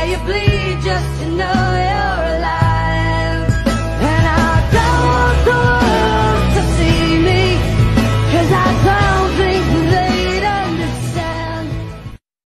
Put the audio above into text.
Yeah, you bleed